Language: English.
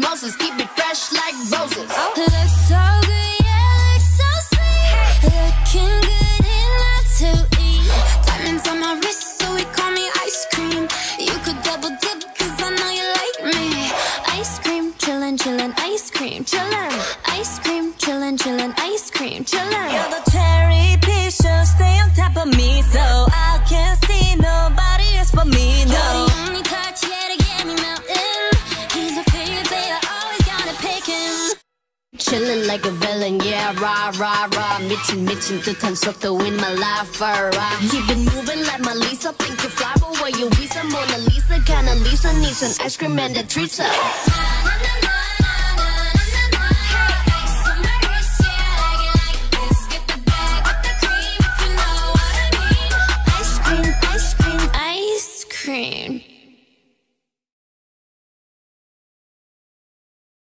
Moses, keep it fresh like roses. Oh. Looks so good, yeah, looks so sweet. Looking good enough to eat. Diamonds on my wrist, so we call me ice cream. You could double dip, cause I know you like me. Ice cream, chillin', chillin', ice cream, chillin'. Ice cream, chillin', chillin', ice cream, chillin'. You're the cherry pie, so stay on top of me so Chillin' like a villain, yeah, rah, rah, rah. 미친, 미친 듯한 속도 in my life, alright. Keep it moving like my Lisa. Think you fly, but where you visa? Mona Lisa, kinda Lisa needs an ice cream and a treat her. Ice cream, ice cream, ice cream.